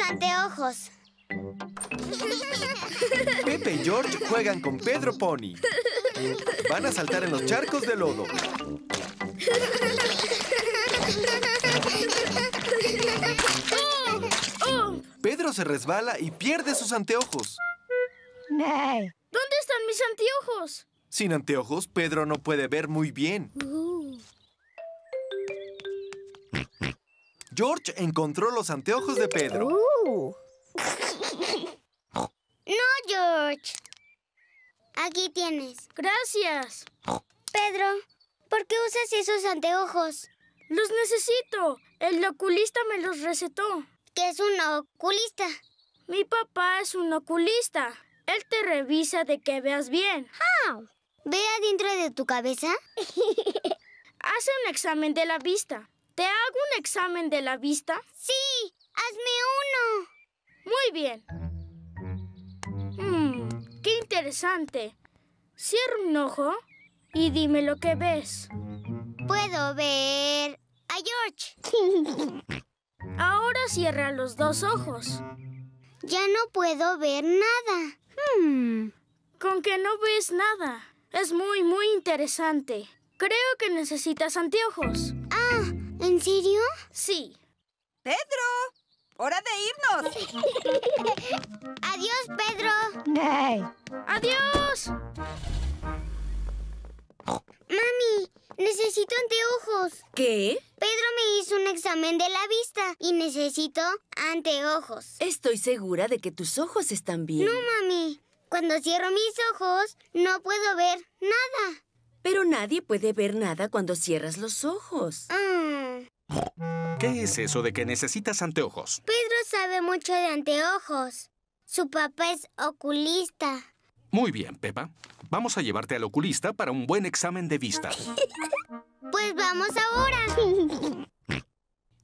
anteojos. Pepe y George juegan con Pedro Pony. Van a saltar en los charcos de lodo. Pedro se resbala y pierde sus anteojos. ¿Dónde están mis anteojos? Sin anteojos, Pedro no puede ver muy bien. George encontró los anteojos de Pedro. No, George. Aquí tienes. Gracias. Pedro, ¿por qué usas esos anteojos? Los necesito. El oculista me los recetó. ¿Qué es un oculista? Mi papá es un oculista. Él te revisa de que veas bien. ¿Ve adentro de tu cabeza? Hace un examen de la vista. ¿Te hago un examen de la vista? Sí, hazme uno. Muy bien. Hmm, qué interesante. Cierra un ojo y dime lo que ves. Puedo ver a George. Ahora cierra los dos ojos. Ya no puedo ver nada. Hmm. Con que no ves nada. Es muy, muy interesante. Creo que necesitas anteojos. Ah, ¿en serio? Sí. ¡Pedro! ¡Hora de irnos! Adiós, Pedro. ¡Adiós! Mami, necesito anteojos. ¿Qué? Pedro me hizo un examen de la vista y necesito anteojos. Estoy segura de que tus ojos están bien. No, mami. Cuando cierro mis ojos, no puedo ver nada. Pero nadie puede ver nada cuando cierras los ojos. Mm. ¿Qué es eso de que necesitas anteojos? Pedro sabe mucho de anteojos. Su papá es oculista. Muy bien, Pepa. Vamos a llevarte al oculista para un buen examen de vista. Pues vamos ahora.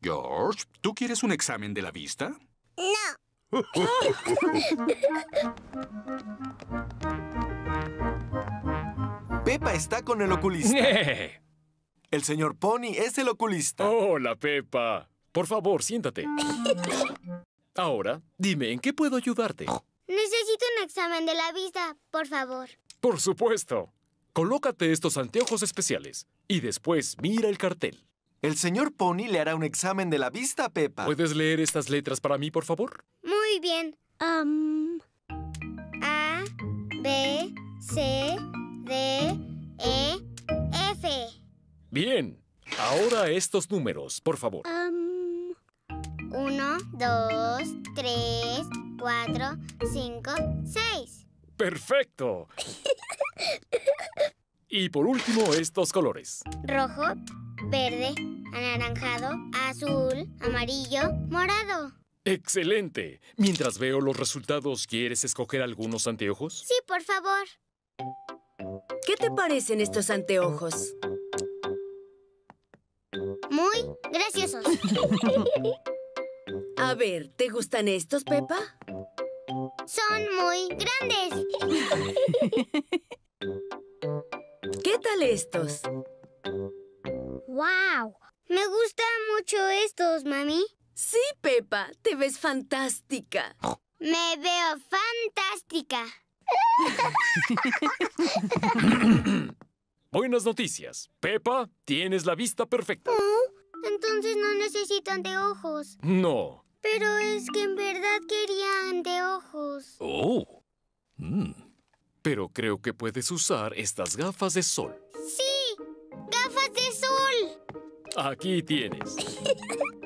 George, ¿tú quieres un examen de la vista? No. Pepa está con el oculista. El señor Pony es el oculista. Hola, Pepa. Por favor, siéntate. Ahora, dime, ¿en qué puedo ayudarte? Necesito un examen de la vista, por favor. Por supuesto. Colócate estos anteojos especiales y después mira el cartel. El señor Pony le hará un examen de la vista Pepa. ¿Puedes leer estas letras para mí, por favor? Muy bien. Um, A, B, C, D, E, F. Bien. Ahora estos números, por favor. Um, uno, dos, tres, cuatro, cinco, seis. ¡Perfecto! Y por último, estos colores. Rojo, verde, anaranjado, azul, amarillo, morado. ¡Excelente! Mientras veo los resultados, ¿quieres escoger algunos anteojos? Sí, por favor. ¿Qué te parecen estos anteojos? Muy graciosos. A ver, ¿te gustan estos, Pepa? Son muy grandes. ¿Qué tal estos? ¡Wow! Me gustan mucho estos, mami. Sí, Pepa, te ves fantástica. Me veo fantástica. Buenas noticias. Pepa, tienes la vista perfecta. Oh, entonces no necesito anteojos. No. Pero es que en verdad quería anteojos. Oh. Mm. Pero creo que puedes usar estas gafas de sol. ¡Sí! ¡Gafas de sol! Aquí tienes.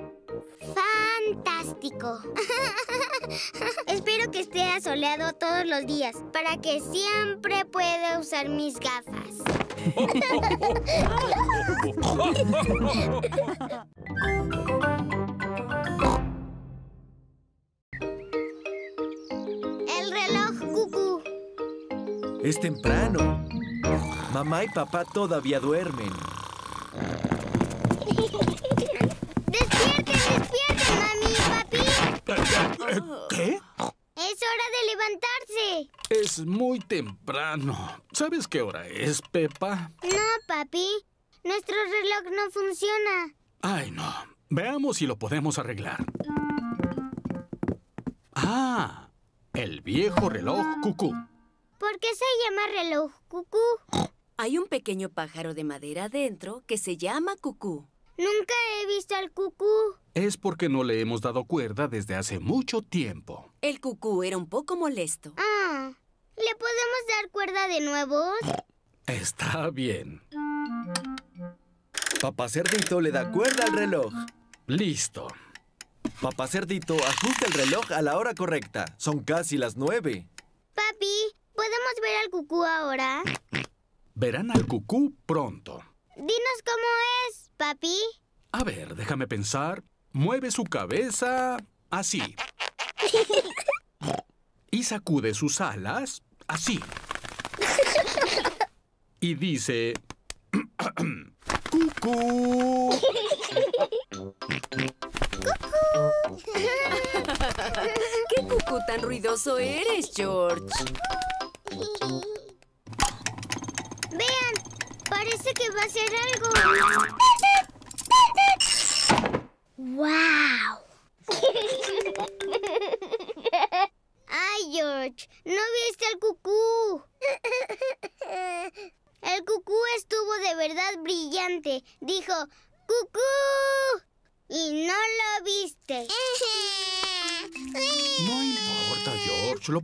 Espero que esté asoleado todos los días para que siempre pueda usar mis gafas. El reloj cucú. Es temprano. Mamá y papá todavía duermen. ¡Despierten, despierten, mami y ¿Qué? ¡Es hora de levantarse! Es muy temprano. ¿Sabes qué hora es, Pepa? No, papi. Nuestro reloj no funciona. Ay, no. Veamos si lo podemos arreglar. Ah, el viejo reloj cucú. ¿Por qué se llama reloj cucú? Hay un pequeño pájaro de madera dentro que se llama cucú. Nunca he visto al cucú. Es porque no le hemos dado cuerda desde hace mucho tiempo. El cucú era un poco molesto. Ah, ¿le podemos dar cuerda de nuevo? Está bien. Papá Cerdito le da cuerda al reloj. Listo. Papá Cerdito ajusta el reloj a la hora correcta. Son casi las nueve. Papi, ¿podemos ver al cucú ahora? Verán al cucú pronto. Dinos cómo es, papi. A ver, déjame pensar. Mueve su cabeza así. Y sacude sus alas así. Y dice... ¡Cucú! ¿Qué cucú tan ruidoso eres, George? Vean, parece que va a ser algo.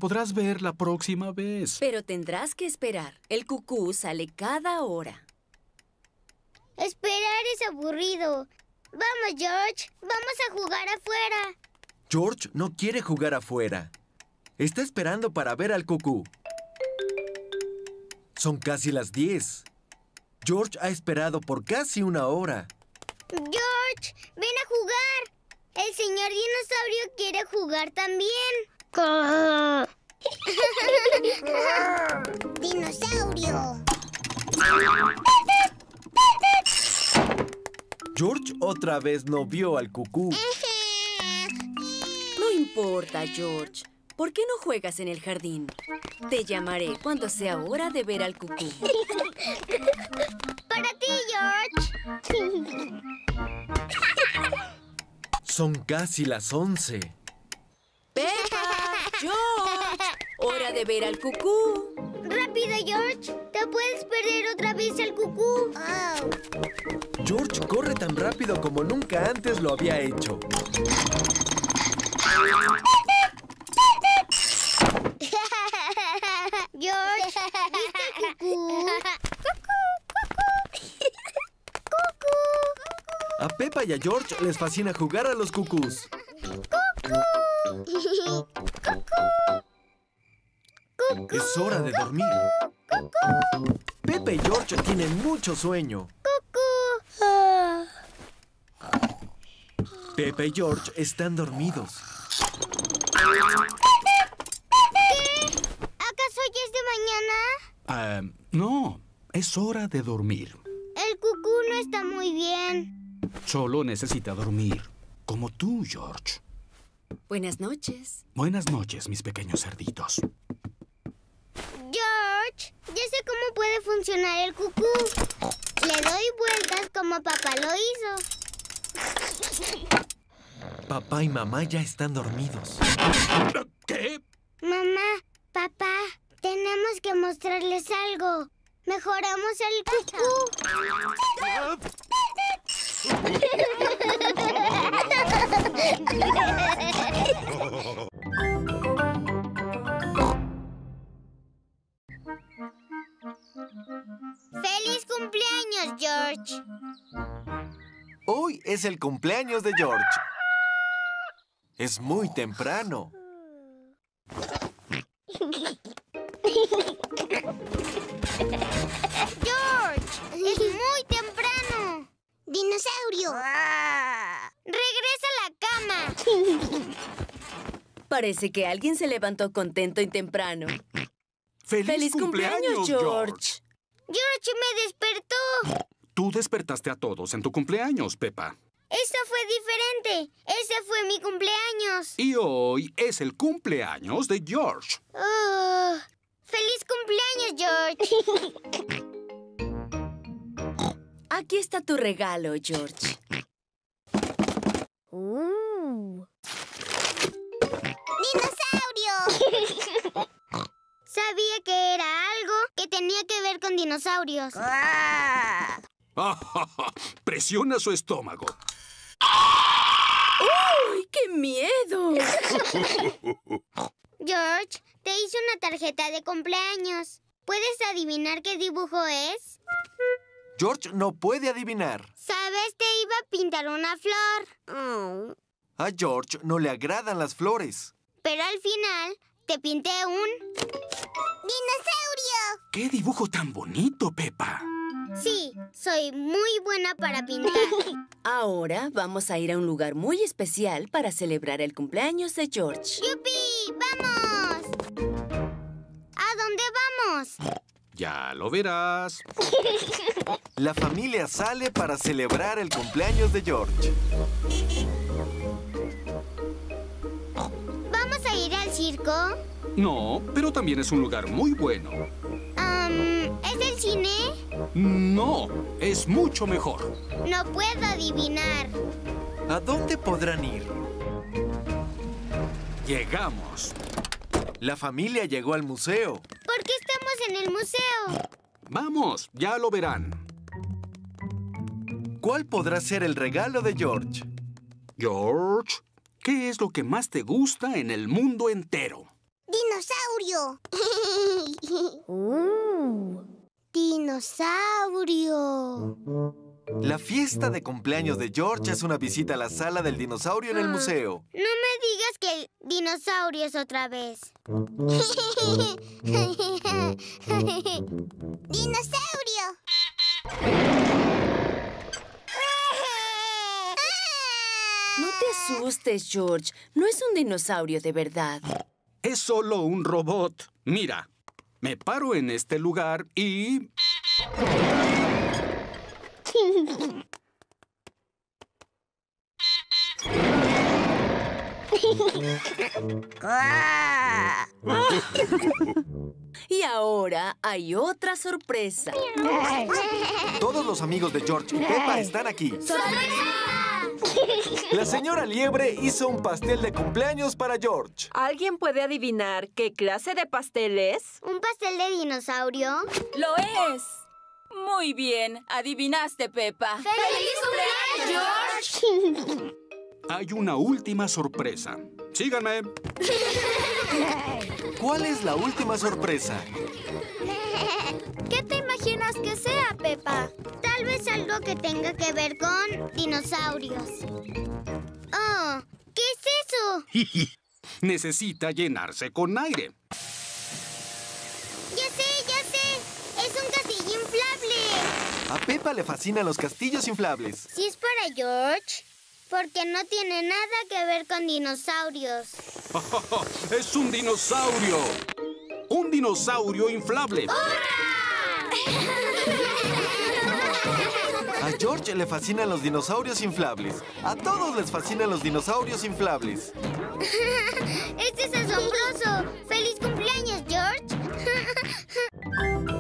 Podrás ver la próxima vez. Pero tendrás que esperar. El cucú sale cada hora. Esperar es aburrido. Vamos, George. Vamos a jugar afuera. George no quiere jugar afuera. Está esperando para ver al cucú. Son casi las diez. George ha esperado por casi una hora. George, ven a jugar. El señor dinosaurio quiere jugar también. Dinosaurio. George otra vez no vio al cucú. No importa, George. ¿Por qué no juegas en el jardín? Te llamaré cuando sea hora de ver al cucú. Para ti, George. Son casi las once. ¡George! ¡Hora de ver al cucú! Rápido, George. Te puedes perder otra vez el cucú. George corre tan rápido como nunca antes lo había hecho. George, ¿viste el cucú? A Peppa y a George les fascina jugar a los cucús. Es hora de dormir. Peppa y George tienen mucho sueño. Peppa y George están dormidos. ¿Acaso ya es de mañana? Ah, no, es hora de dormir. El cucú no está muy bien. Solo necesita dormir. Como tú, George. Buenas noches. Buenas noches, mis pequeños cerditos. George, ya sé cómo puede funcionar el cucú. Le doy vueltas como papá lo hizo. Papá y mamá ya están dormidos. ¿Qué? Mamá, papá, tenemos que mostrarles algo. Mejoramos el cucú. ¡Feliz cumpleaños, George! Hoy es el cumpleaños de George. Es muy temprano. ¡George! ¡Es muy temprano! ¡Dinosaurio! ¡Regresa a la cama! Parece que alguien se levantó contento y temprano. ¡Feliz, ¡Feliz cumpleaños, George! ¡George me despertó! Tú despertaste a todos en tu cumpleaños, Pepa. Eso fue diferente. Ese fue mi cumpleaños. Y hoy es el cumpleaños de George. Oh, ¡Feliz cumpleaños, George! Aquí está tu regalo, George. ¡Dinosaurio! Sabía que era algo que tenía que ver con dinosaurios. Presiona su estómago. ¡Ay, qué miedo! George, te hice una tarjeta de cumpleaños. ¿Puedes adivinar qué dibujo es? George no puede adivinar. Sabes, te iba a pintar una flor. A George no le agradan las flores. Pero al final te pinté un... ¡Dinosaurio! ¡Qué dibujo tan bonito, Pepa! Sí, soy muy buena para pintar. Ahora vamos a ir a un lugar muy especial para celebrar el cumpleaños de George. ¡Yupi! ¡Vamos! ¿A dónde vamos? Ya lo verás. La familia sale para celebrar el cumpleaños de George. ¿Vamos a ir al circo? No, pero también es un lugar muy bueno. ¿Es el cine? No, es mucho mejor. No puedo adivinar. ¿A dónde podrán ir? Llegamos. La familia llegó al museo. ¿Por qué estamos en el museo? Vamos, ya lo verán. ¿Cuál podrá ser el regalo de George? George, ¿qué es lo que más te gusta en el mundo entero? ¡Dinosaurio! ¡Dinosaurio! La fiesta de cumpleaños de George es una visita a la sala del dinosaurio en el museo. No me digas que dinosaurios otra vez. ¡Dinosaurio! No te asustes, George. No es un dinosaurio de verdad. Es solo un robot. Mira, me paro en este lugar y... Y ahora hay otra sorpresa. Todos los amigos de George y Peppa están aquí. La señora Liebre hizo un pastel de cumpleaños para George. ¿Alguien puede adivinar qué clase de pastel es? ¿Un pastel de dinosaurio? ¡Lo es! Muy bien, adivinaste, Pepa. ¡Feliz cumpleaños, George! Hay una última sorpresa. Síganme. ¿Cuál es la última sorpresa? ¿Qué te imaginas que sea, Pepa? Tal vez algo que tenga que ver con dinosaurios. Oh, ¿qué es eso? Necesita llenarse con aire. Ya sé, ya sé. Es un castillo inflable. A Peppa le fascinan los castillos inflables. Si es para George, porque no tiene nada que ver con dinosaurios. ¡Es un dinosaurio! ¡Un dinosaurio inflable! A George le fascinan los dinosaurios inflables. A todos les fascinan los dinosaurios inflables. ¡Este es asombroso! ¡Feliz cumpleaños, George!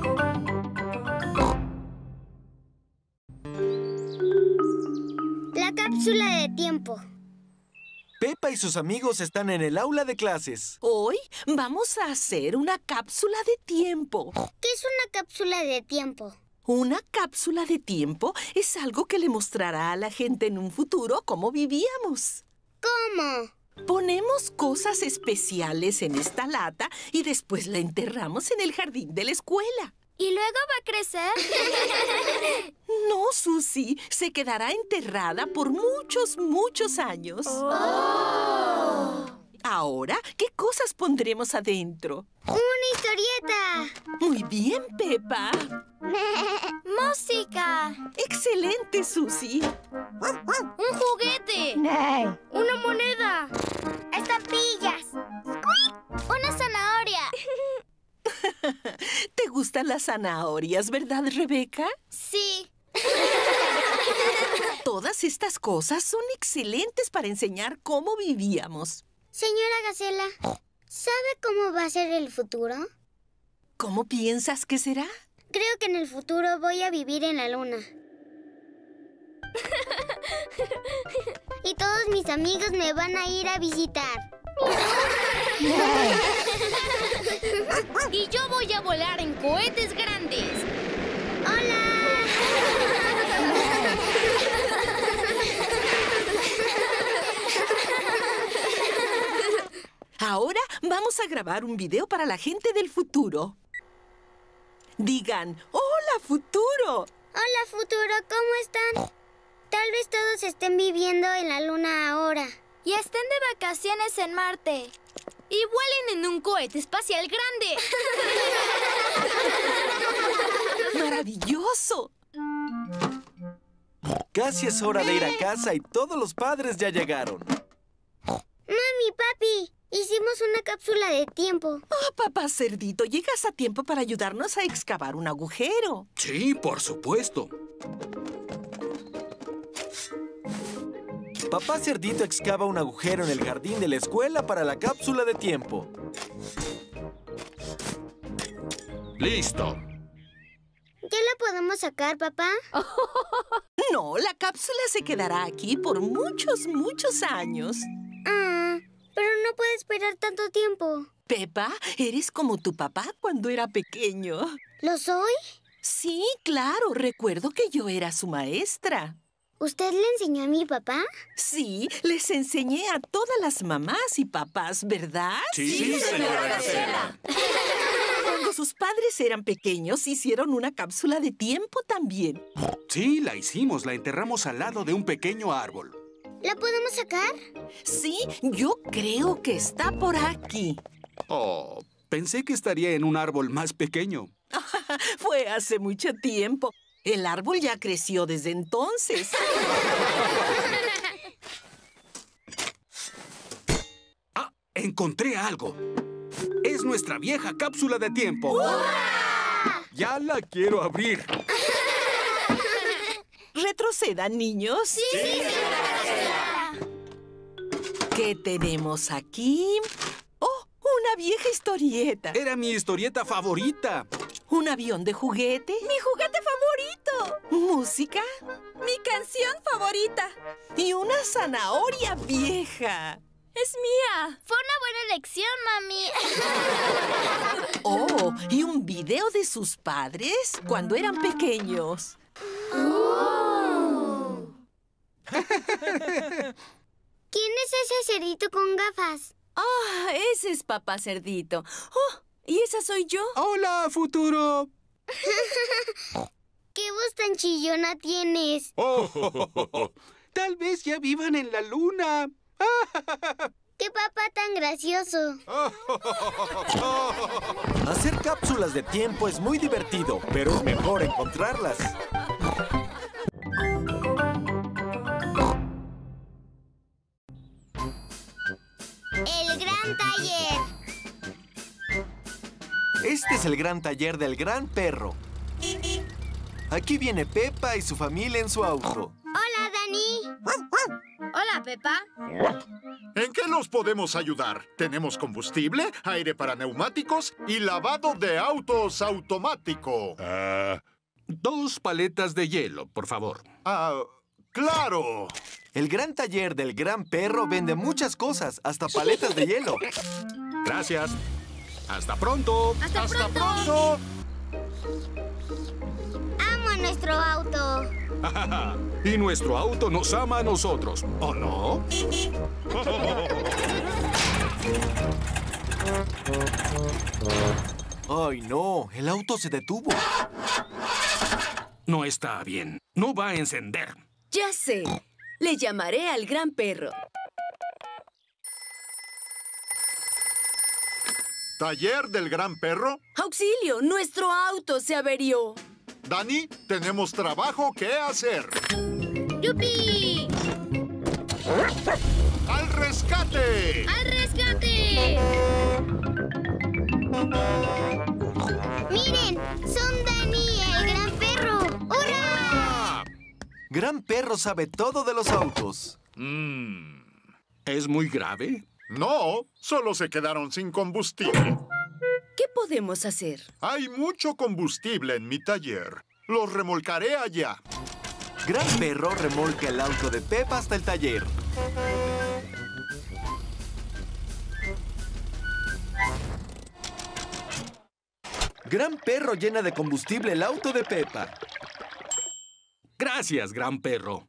La cápsula de tiempo. Peppa y sus amigos están en el aula de clases. Hoy vamos a hacer una cápsula de tiempo. ¿Qué es una cápsula de tiempo? Una cápsula de tiempo es algo que le mostrará a la gente en un futuro cómo vivíamos. ¿Cómo? Ponemos cosas especiales en esta lata y después la enterramos en el jardín de la escuela. ¿Y luego va a crecer? No, Susie, se quedará enterrada por muchos, muchos años. Ahora, ¿qué cosas pondremos adentro? ¡Una historieta! Muy bien, Peppa. ¡Música! Excelente, Susie. ¡Un juguete! ¡Una moneda! ¡Estampillas! ¡Una zanahoria! ¿Te gustan las zanahorias, verdad, Rebeca? Sí. Todas estas cosas son excelentes para enseñar cómo vivíamos. Señora Gacela, ¿sabe cómo va a ser el futuro? ¿Cómo piensas que será? Creo que en el futuro voy a vivir en la luna. y todos mis amigos me van a ir a visitar. Y yo voy a volar en cohetes grandes. Ahora vamos a grabar un video para la gente del futuro. Digan, hola futuro. Hola, futuro, ¿cómo están? Tal vez todos estén viviendo en la luna ahora. Y estén de vacaciones en Marte. Y vuelen en un cohete espacial grande. Maravilloso. Casi es hora de ir a casa y todos los padres ya llegaron. Mami, papi, hicimos una cápsula de tiempo. Oh, papá cerdito, llegas a tiempo para ayudarnos a excavar un agujero. Sí, por supuesto. Papá Cerdito excava un agujero en el jardín de la escuela para la cápsula de tiempo. Listo. ¿Ya la podemos sacar, papá? No, la cápsula se quedará aquí por muchos, muchos años. Ah, pero no puede esperar tanto tiempo. Pepa, eres como tu papá cuando era pequeño. ¿Lo soy? Sí, claro, recuerdo que yo era su maestra. ¿Usted le enseñó a mi papá? Sí, les enseñé a todas las mamás y papás, ¿verdad? Sí, señora Gacela. Cuando sus padres eran pequeños, hicieron una cápsula de tiempo también. Sí, la hicimos. La enterramos al lado de un pequeño árbol. ¿La podemos sacar? Sí, yo creo que está por aquí. Oh, pensé que estaría en un árbol más pequeño. Fue hace mucho tiempo. El árbol ya creció desde entonces. Ah, encontré algo. Es nuestra vieja cápsula de tiempo. Ya la quiero abrir. Retrocedan, niños. Sí, ¿Qué tenemos aquí? ¡Oh, una vieja historieta! Era mi historieta favorita. ¿Un avión de juguete? ¡Mi juguete favorito! ¿Música? ¡Mi canción favorita! Y una zanahoria vieja. ¡Es mía! Fue una buena elección, mami. Oh, y un video de sus padres cuando eran pequeños. ¿Quién es ese cerito con gafas? Ah, ese es papá cerdito. Oh, ¿y esa soy yo? Hola, futuro. ¿Qué voz tan chillona tienes? Oh, tal vez ya vivan en la luna. ¿Qué papá tan gracioso? Hacer cápsulas de tiempo es muy divertido, pero es mejor encontrarlas. Es el gran taller del gran perro. Aquí viene Peppa y su familia en su auto. Hola, Dani. Hola, Pepa. ¿En qué los podemos ayudar? Tenemos combustible, aire para neumáticos y lavado de autos automático. Dos paletas de hielo, por favor. Ah, claro. El gran taller del gran perro vende muchas cosas, hasta paletas de hielo. Gracias. Hasta pronto. Hasta, Hasta pronto. pronto. Amo a nuestro auto. y nuestro auto nos ama a nosotros, ¿o no? Ay, no, el auto se detuvo. No está bien. No va a encender. Ya sé. Le llamaré al gran perro. Taller del gran perro. ¡Auxilio! ¡Nuestro auto se averió! Dani, tenemos trabajo que hacer. ¡Yupi! ¡Al rescate! ¡Al rescate! Miren, son Dani y el gran perro. ¡Hurra! Gran perro sabe todo de los autos. ¿Es muy grave? No, solo se quedaron sin combustible. ¿Qué podemos hacer? Hay mucho combustible en mi taller. Los remolcaré allá. Gran Perro remolca el auto de Pepa hasta el taller. Gran Perro llena de combustible el auto de Pepa. Gracias, Gran Perro.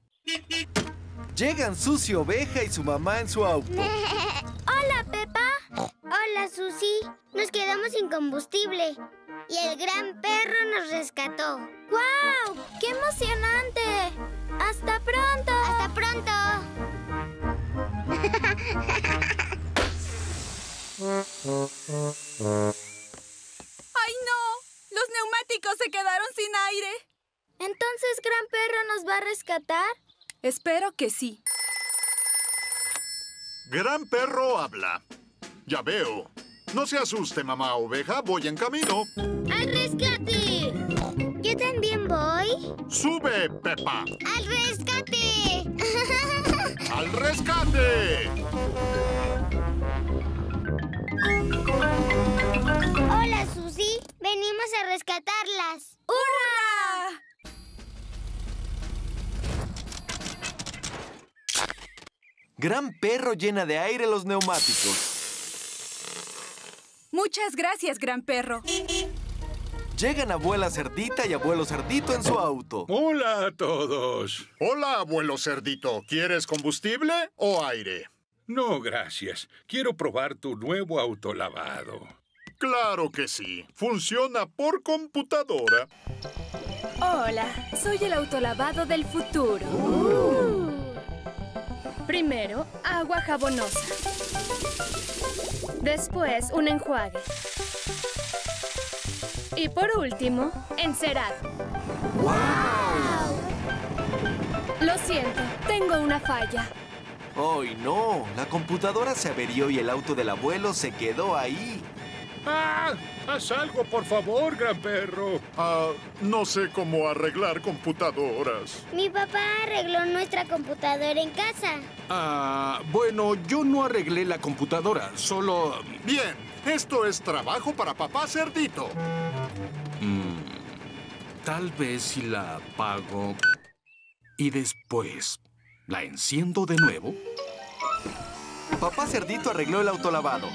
Llegan Sucio Oveja y su mamá en su auto. Hola, Pepa. Hola, Susi. Nos quedamos sin combustible. Y el gran perro nos rescató. ¡Guau! ¡Qué emocionante! ¡Hasta pronto! ¡Hasta pronto! ¡Ay, no! Los neumáticos se quedaron sin aire. ¿Entonces Gran Perro nos va a rescatar? Espero que sí. Gran perro habla. Ya veo. No se asuste, mamá oveja. Voy en camino. ¡Al rescate! Yo también voy. ¡Sube, Pepa! ¡Al rescate! ¡Al rescate! Hola, Susi. Venimos a rescatarlas. ¡Hurra! Gran Perro llena de aire los neumáticos. Muchas gracias, gran perro. Llegan abuela Cerdita y abuelo Cerdito en su auto. Hola a todos. Hola, abuelo cerdito. ¿Quieres combustible o aire? No, gracias. Quiero probar tu nuevo autolavado. Claro que sí. Funciona por computadora. Hola, soy el autolavado del futuro. Primero, agua jabonosa. Después, un enjuague. Y por último, encerado. Lo siento, tengo una falla. ¡Ay, no! La computadora se averió y el auto del abuelo se quedó ahí. ¡Ah! ¡Haz algo, por favor, gran perro! Ah, no sé cómo arreglar computadoras. Mi papá arregló nuestra computadora en casa. Ah, bueno, yo no arreglé la computadora, solo... Bien, esto es trabajo para papá cerdito. Mm, tal vez si la apago y después la enciendo de nuevo. Papá Cerdito arregló el autolavado.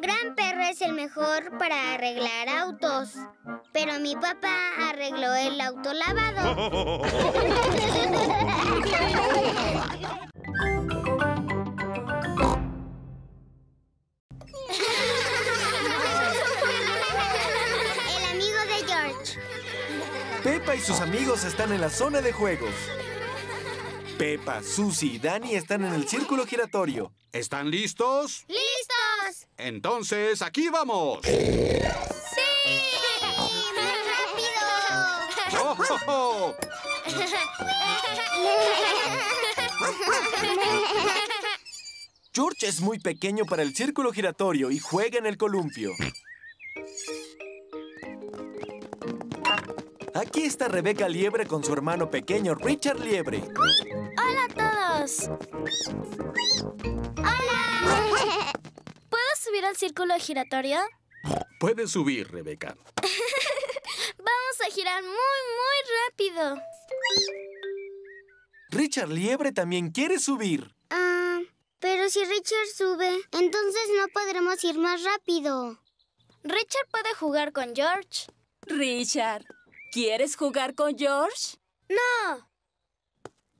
Gran perro es el mejor para arreglar autos. Pero mi papá arregló el auto lavado. El amigo de George. Pepa y sus amigos están en la zona de juegos. Pepa, Susie y Danny están en el círculo giratorio. ¿Están listos? ¡Listos! Entonces, aquí vamos. ¡Sí! ¡Más rápido! ¡Oh, oh, oh! George es muy pequeño para el círculo giratorio y juega en el columpio. Aquí está Rebeca Liebre con su hermano pequeño Richard Liebre. ¡Hola a todos! ¡Hola! ¿Puedo subir al círculo giratorio? Puedes subir, Rebeca. Vamos a girar muy, muy rápido. Richard Liebre también quiere subir. Ah, pero si Richard sube, entonces no podremos ir más rápido. Richard puede jugar con George. Richard, ¿quieres jugar con George? No.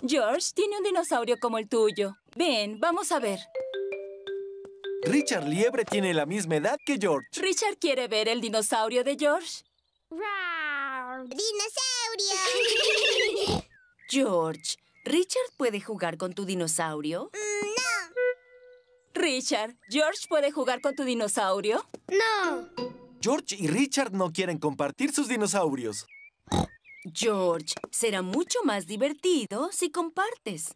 George tiene un dinosaurio como el tuyo. Ven, vamos a ver. Richard Liebre tiene la misma edad que George. ¿Richard quiere ver el dinosaurio de George? ¡Dinosaurio! George, ¿Richard puede jugar con tu dinosaurio? Richard, ¿George puede jugar con tu dinosaurio? ¡No! George y Richard no quieren compartir sus dinosaurios. George, será mucho más divertido si compartes.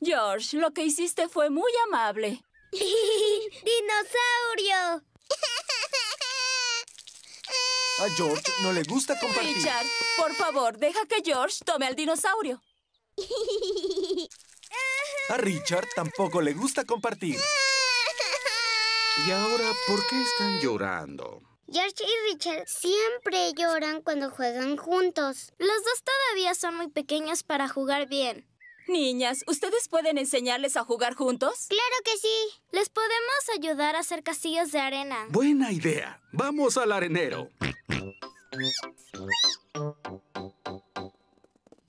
George, lo que hiciste fue muy amable. ¡Dinosaurio! A George no le gusta compartir. Richard, por favor, deja que George tome al dinosaurio. A Richard tampoco le gusta compartir. ¿Y ahora por qué están llorando? George y Richard siempre lloran cuando juegan juntos. Los dos todavía son muy pequeños para jugar bien. Niñas, ¿ustedes pueden enseñarles a jugar juntos? Claro que sí. Les podemos ayudar a hacer castillos de arena. Buena idea. Vamos al arenero.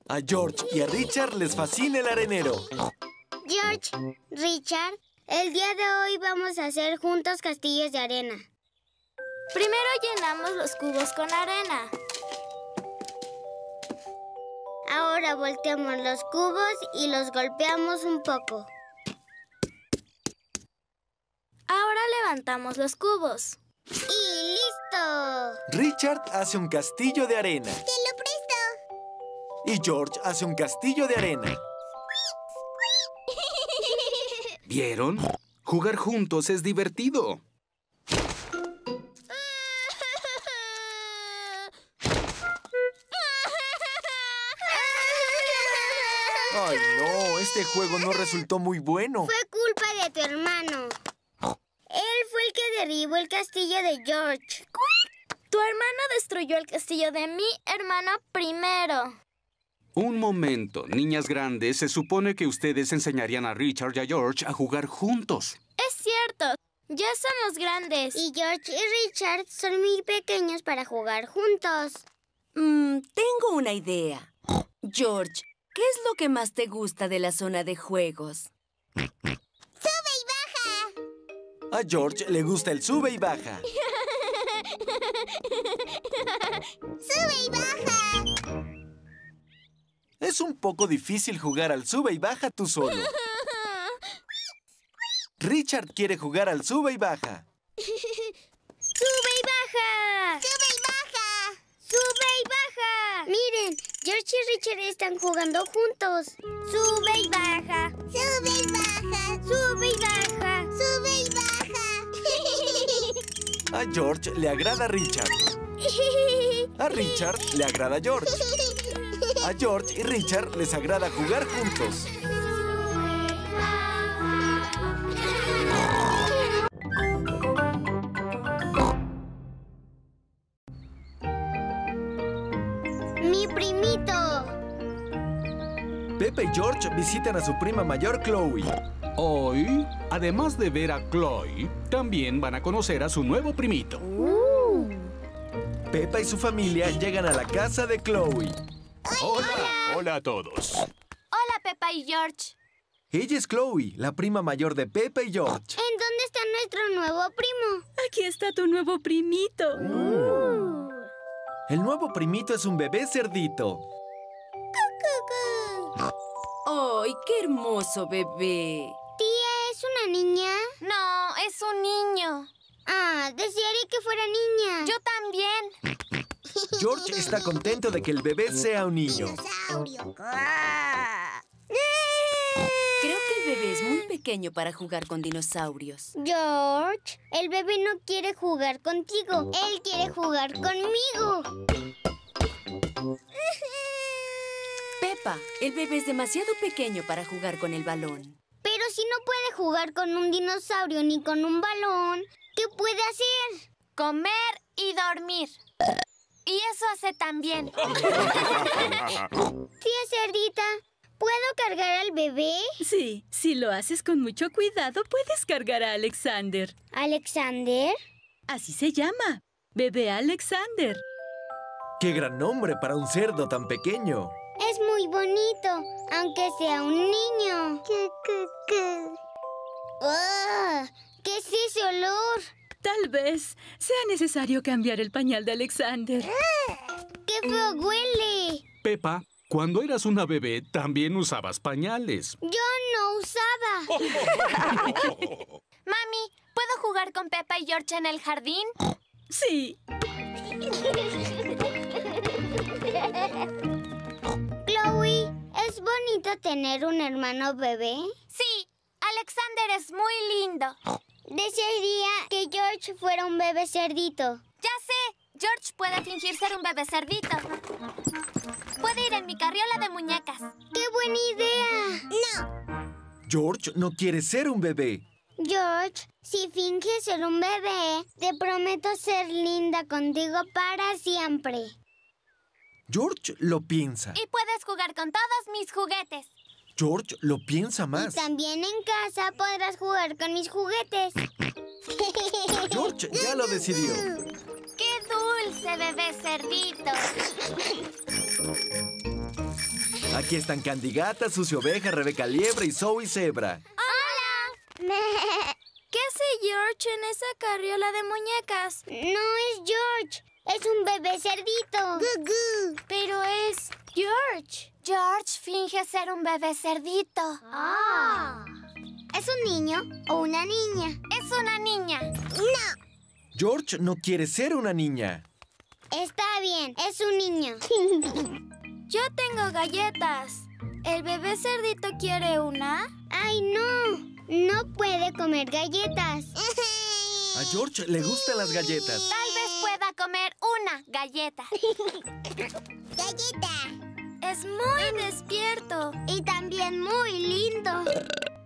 A George y a Richard les fascina el arenero. George, Richard, el día de hoy vamos a hacer juntos castillos de arena. Primero llenamos los cubos con arena. Ahora volteamos los cubos y los golpeamos un poco. Ahora levantamos los cubos. ¡Y listo! Richard hace un castillo de arena. ¡Te lo presto! Y George hace un castillo de arena. ¿Vieron? Jugar juntos es divertido. No, este juego no resultó muy bueno. Fue culpa de tu hermano. Él fue el que derribó el castillo de George. Tu hermano destruyó el castillo de mi hermano primero. Un momento, niñas grandes, se supone que ustedes enseñarían a Richard y a George a jugar juntos. Es cierto, ya somos grandes. Y George y Richard son muy pequeños para jugar juntos. Mm, tengo una idea. George, ¿qué es lo que más te gusta de la zona de juegos? ¡Sube y baja! A George le gusta el sube y baja. ¡Sube y baja! Es un poco difícil jugar al sube y baja tú solo. Richard quiere jugar al sube y baja. ¡Sube y baja! ¡Sube y baja! Miren, George y Richard están jugando juntos. ¡Sube y baja! ¡Sube y baja! ¡Sube y baja! ¡Sube y baja! A George le agrada Richard. A Richard le agrada George. A George y Richard les agrada jugar juntos. Pepe y George visitan a su prima mayor Chloe. Hoy, además de ver a Chloe, también van a conocer a su nuevo primito. Pepa y su familia llegan a la casa de Chloe. Hola, hola a todos. Hola, Pepa y George. Ella es Chloe, la prima mayor de Pepe y George. ¿En dónde está nuestro nuevo primo? Aquí está tu nuevo primito. El nuevo primito es un bebé cerdito. ¡Ay, qué hermoso bebé! Tía, ¿es una niña? No, es un niño. Ah, desearía que fuera niña. Yo también. George está contento de que el bebé sea un niño. Dinosaurio. Creo que el bebé es muy pequeño para jugar con dinosaurios. George, el bebé no quiere jugar contigo. Él quiere jugar conmigo. El bebé es demasiado pequeño para jugar con el balón. Pero si no puede jugar con un dinosaurio ni con un balón, ¿qué puede hacer? Comer y dormir. Y eso hace también. Tía Cerdita, ¿puedo cargar al bebé? Sí, si lo haces con mucho cuidado, puedes cargar a Alexander. ¿Alexander? Así se llama. Bebé Alexander. ¡Qué gran nombre para un cerdo tan pequeño! Es muy bonito, aunque sea un niño. ¿Qué, qué, qué? ¿Qué es ese olor? Tal vez sea necesario cambiar el pañal de Alexander. ¡Qué feo huele! Peppa, cuando eras una bebé también usabas pañales. Yo no usaba. Mami, ¿puedo jugar con Pepa y George en el jardín? Sí. ¿es bonito tener un hermano bebé? Sí, Alexander es muy lindo. Desearía que George fuera un bebé cerdito. Ya sé, George puede fingir ser un bebé cerdito. Puede ir en mi carriola de muñecas. ¡Qué buena idea! No. George no quiere ser un bebé. George, si finges ser un bebé, te prometo ser linda contigo para siempre. George lo piensa. Y puedes jugar con todos mis juguetes. George lo piensa Y más. también en casa podrás jugar con mis juguetes. George ya lo decidió. ¡Qué dulce, bebé cerdito! Aquí están Candy Gata, Sucio Oveja, Rebeca Liebre y Zoe Zebra. ¡Hola! ¿Qué hace George en esa carriola de muñecas? No es George, es un bebé cerdito. Pero es George. George finge ser un bebé cerdito. Ah. ¿Es un niño o una niña? Es una niña. No. George no quiere ser una niña. Está bien, es un niño. Yo tengo galletas. ¿El bebé cerdito quiere una? ¡Ay, no! No puede comer galletas. A George le gustan las galletas. Tal comer una galleta. ¡Galleta! Es muy despierto. Y también muy lindo.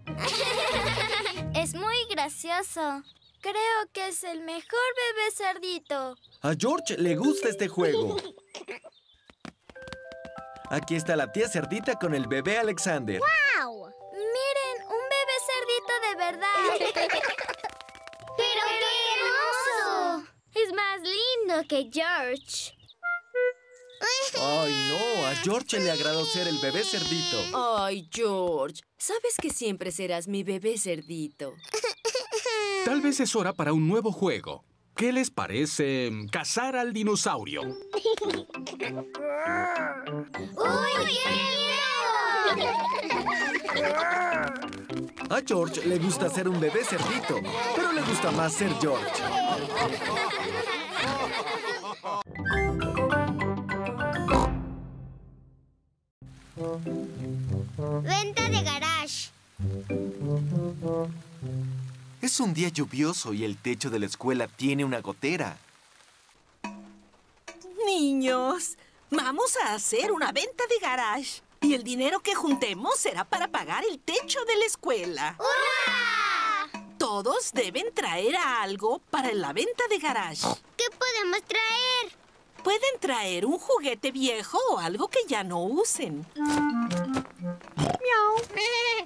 Es muy gracioso. Creo que es el mejor bebé cerdito. A George le gusta este juego. Aquí está la tía cerdita con el bebé Alexander. ¡Wow! Miren, un bebé cerdito de verdad. Es más lindo que George. Ay, no, a George le agradó ser el bebé cerdito. Ay, George. Sabes que siempre serás mi bebé cerdito. Tal vez es hora para un nuevo juego. ¿Qué les parece mm, cazar al dinosaurio? ¡Uy, qué miedo! A George le gusta ser un bebé cerdito, pero le gusta más ser George. Venta de garage. Es un día lluvioso y el techo de la escuela tiene una gotera. Niños, vamos a hacer una venta de garage. Y el dinero que juntemos será para pagar el techo de la escuela. ¡Hurra! Todos deben traer algo para la venta de garage. ¿Qué podemos traer? Pueden traer un juguete viejo o algo que ya no usen.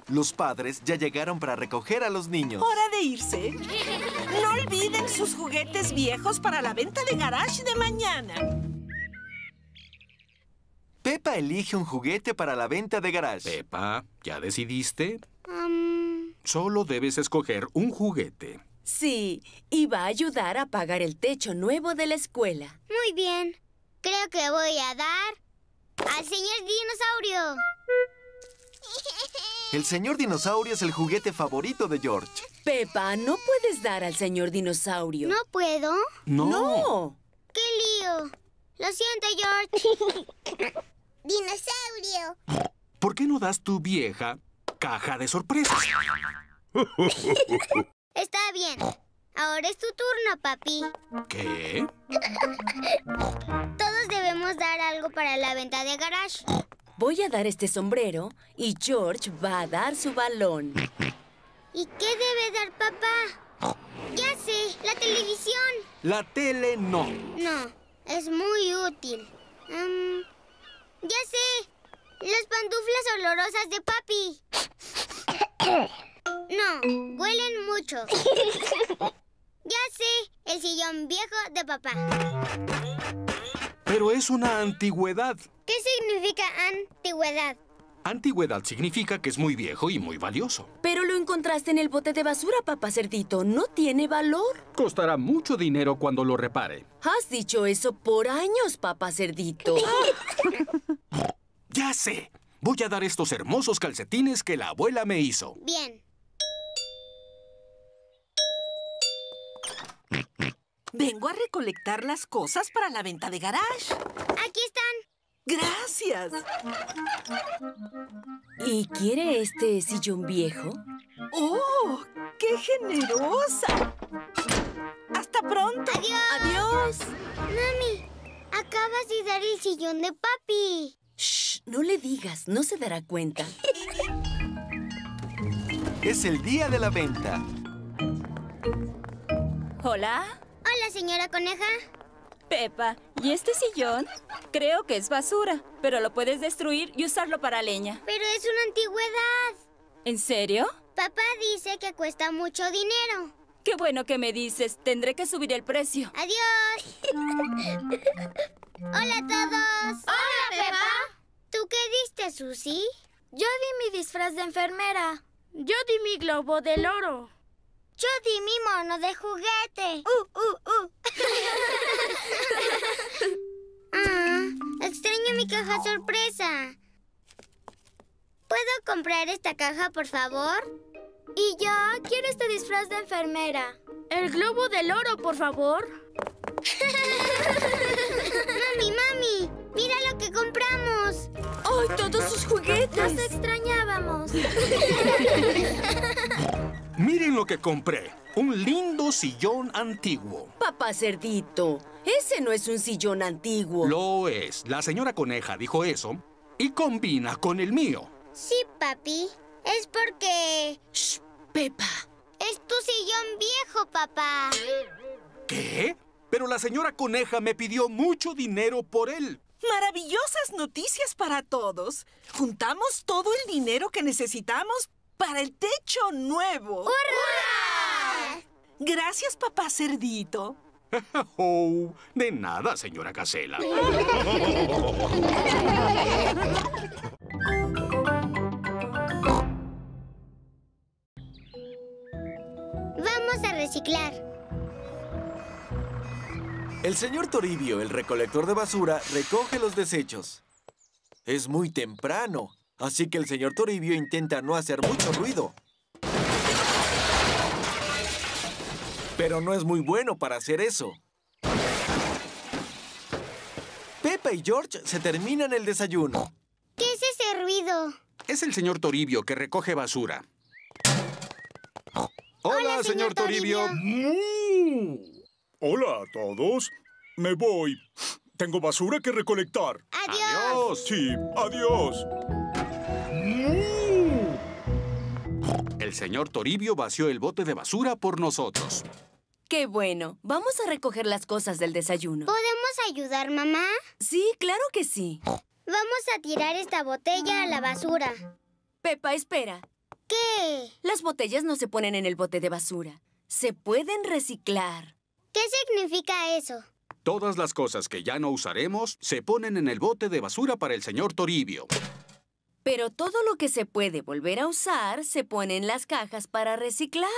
Los padres ya llegaron para recoger a los niños. Hora de irse. No olviden sus juguetes viejos para la venta de garage de mañana. Pepa elige un juguete para la venta de garage. Pepa, ¿ya decidiste? Um, Solo debes escoger un juguete. Sí, y va a ayudar a pagar el techo nuevo de la escuela. muy bien. Creo que voy a dar al señor dinosaurio. El señor dinosaurio es el juguete favorito de George. Pepa, no puedes dar al señor dinosaurio. ¿No puedo? No. No. ¡Qué lío! Lo siento, George. ¡Dinosaurio! ¿Por qué no das tu vieja caja de sorpresas? Está bien. Ahora es tu turno, papi. ¿Qué? Todos debemos dar algo para la venta de garage. Voy a dar este sombrero y George va a dar su balón. ¿Y qué debe dar papá? Ya sé, la televisión. La tele no. No, es muy útil. Mm, ya sé, las pantuflas olorosas de papi. No, huelen mucho. Ya sé, el sillón viejo de papá. Pero es una antigüedad. ¿Qué significa antigüedad? Antigüedad significa que es muy viejo y muy valioso. Pero lo encontraste en el bote de basura, papá cerdito. No tiene valor. Costará mucho dinero cuando lo repare. Has dicho eso por años, papá cerdito. Ya sé. Voy a dar estos hermosos calcetines que la abuela me hizo. Bien. Vengo a recolectar las cosas para la venta de garage. Aquí están. Gracias. ¿Y quiere este sillón viejo? ¡Oh! ¡Qué generosa! ¡Hasta pronto! Adiós. ¡Adiós! Mami, acabas de dar el sillón de papi. Shh, no le digas, no se dará cuenta. Es el día de la venta. Hola, Hola, señora coneja. Pepa. ¿Y este sillón? Creo que es basura, pero lo puedes destruir y usarlo para leña. Pero es una antigüedad. ¿En serio? Papá dice que cuesta mucho dinero. Qué bueno que me dices. Tendré que subir el precio. ¡Adiós! ¡Hola a todos! ¡Hola, Pepa! ¿Tú qué diste, Susie? Yo di mi disfraz de enfermera. Yo di mi globo del oro. Yo di mi mono de juguete. ¡Uh, uh, uh! extraño mi caja sorpresa. ¿Puedo comprar esta caja, por favor? Y yo quiero este disfraz de enfermera. El globo del oro, por favor. mami, mami, mira lo que compramos. ¡Ay, todos sus juguetes! Nos extrañábamos. Miren lo que compré. Un lindo sillón antiguo. Papá Cerdito, ese no es un sillón antiguo. Lo es. La señora Coneja dijo eso y combina con el mío. Sí, papi. Es porque... Shh, Pepa. Es tu sillón viejo, papá. ¿Qué? Pero la señora Coneja me pidió mucho dinero por él. Maravillosas noticias para todos. Juntamos todo el dinero que necesitamos para el techo nuevo. ¡Hurra! Gracias, papá Cerdito. oh, de nada, señora Casela. Vamos a reciclar. El señor Toribio, el recolector de basura, recoge los desechos. Es muy temprano, así que el señor Toribio intenta no hacer mucho ruido. Pero no es muy bueno para hacer eso. Pepa y George se terminan el desayuno. ¿Qué es ese ruido? Es el señor Toribio que recoge basura. Hola, señor Toribio. Mm. Hola a todos. Me voy. Tengo basura que recolectar. Adiós. Sí, adiós. El señor Toribio vació el bote de basura por nosotros. Qué bueno. Vamos a recoger las cosas del desayuno. ¿Podemos ayudar, mamá? Sí, claro que sí. Vamos a tirar esta botella a la basura. Pepa, espera. ¿Qué? Las botellas no se ponen en el bote de basura. Se pueden reciclar. ¿Qué significa eso? Todas las cosas que ya no usaremos se ponen en el bote de basura para el señor Toribio. Pero todo lo que se puede volver a usar se pone en las cajas para reciclar.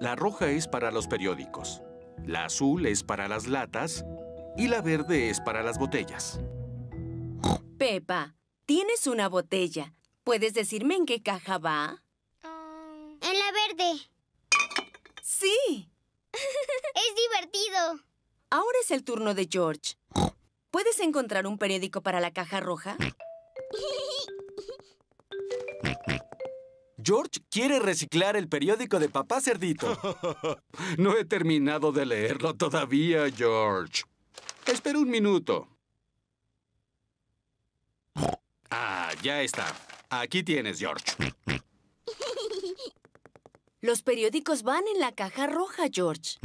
La roja es para los periódicos, la azul es para las latas y la verde es para las botellas. Pepa, tienes una botella. ¿Puedes decirme en qué caja va? En la verde. Sí. Es divertido. Ahora es el turno de George. ¿Puedes encontrar un periódico para la caja roja? George quiere reciclar el periódico de Papá Cerdito. no he terminado de leerlo todavía, George. Espera un minuto. Ah, ya está. Aquí tienes, George. Los periódicos van en la caja roja, George.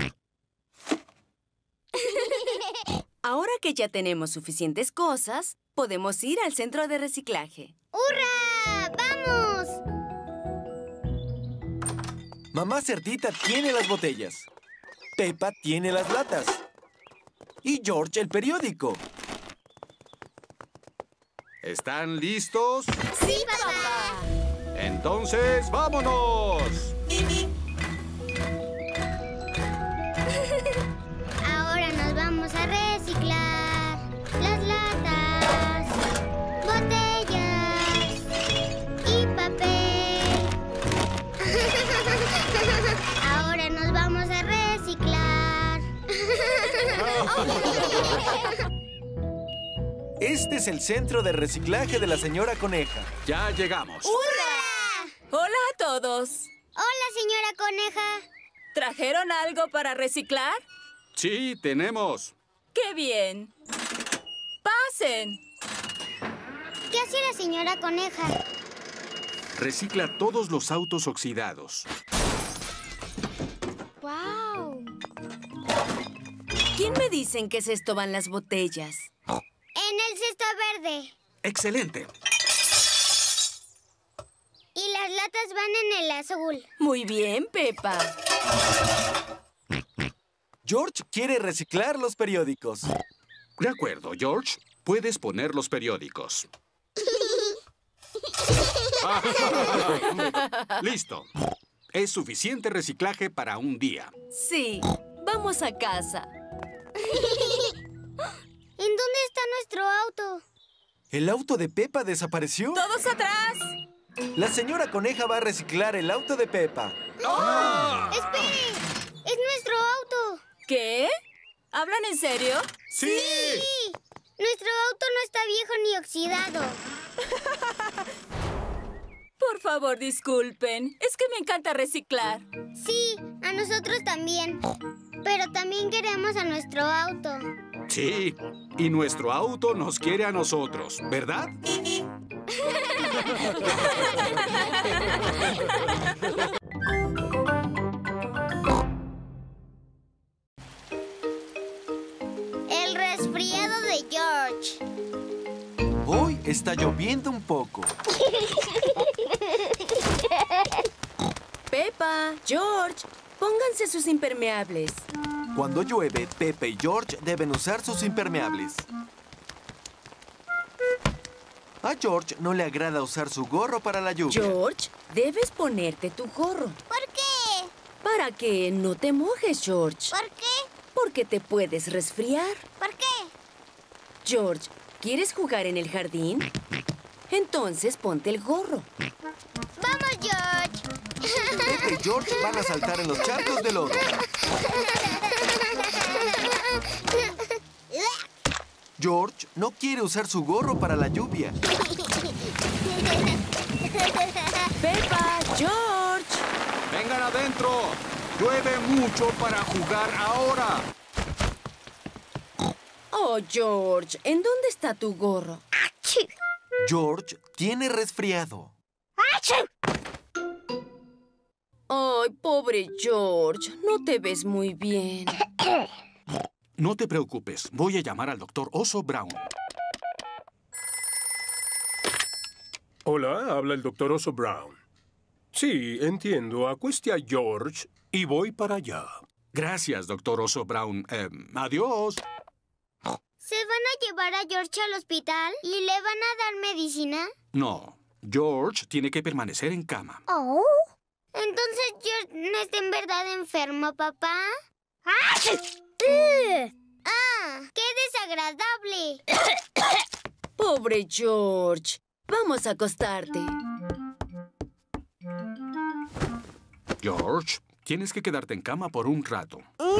Ahora que ya tenemos suficientes cosas, podemos ir al centro de reciclaje. ¡Hurra! ¡Vamos! Mamá Cerdita tiene las botellas. Pepa tiene las latas. Y George el periódico. ¿Están listos? ¡Sí, papá! Entonces, vámonos. Este es el centro de reciclaje de la señora Coneja. Ya llegamos. ¡Hurra! Hola a todos. Hola, señora Coneja. ¿Trajeron algo para reciclar? Sí, tenemos. ¡Qué bien! ¡Pasen! ¿Qué hace la señora Coneja? Recicla todos los autos oxidados. ¿Quién me dicen que se van las botellas? En el cesto verde. Excelente. Y las latas van en el azul. Muy bien, Pepa. George quiere reciclar los periódicos. De acuerdo, George. Puedes poner los periódicos. Listo. Es suficiente reciclaje para un día. Sí. Vamos a casa. ¿En dónde está nuestro auto? ¿El auto de Pepa desapareció? ¡Todos atrás! La señora coneja va a reciclar el auto de Pepa. ¡Oh! ¡Espere! ¡Es nuestro auto! ¿Qué? ¿Hablan en serio? ¡Sí! ¡Sí! Nuestro auto no está viejo ni oxidado. Por favor, disculpen. Es que me encanta reciclar. Sí, a nosotros también. Pero también queremos a nuestro auto. Sí, y nuestro auto nos quiere a nosotros, ¿verdad? El resfriado de George. Hoy está lloviendo un poco. Pepa, George, pónganse sus impermeables. Cuando llueve, Pepe y George deben usar sus impermeables. A George no le agrada usar su gorro para la lluvia. George, debes ponerte tu gorro. ¿Por qué? Para que no te mojes, George. ¿Por qué? Porque te puedes resfriar. ¿Por qué? George, ¿quieres jugar en el jardín? Entonces ponte el gorro. ¡Vamos, George! Pepe y George van a saltar en los charcos de lodo. George no quiere usar su gorro para la lluvia. Pepa, George. Vengan adentro. Llueve mucho para jugar ahora. Oh, George, ¿en dónde está tu gorro? George tiene resfriado. Ay, pobre George, no te ves muy bien. No te preocupes, voy a llamar al doctor Oso Brown. Hola, habla el doctor Oso Brown. Sí, entiendo. Acueste a George y voy para allá. Gracias, doctor Oso Brown. Eh, adiós. ¿Se van a llevar a George al hospital y le van a dar medicina? No, George tiene que permanecer en cama. Oh. Entonces George no está en verdad enfermo, papá. ¡Ah! ¡Ah! ¡Qué desagradable! Pobre George. Vamos a acostarte. George, tienes que quedarte en cama por un rato. No.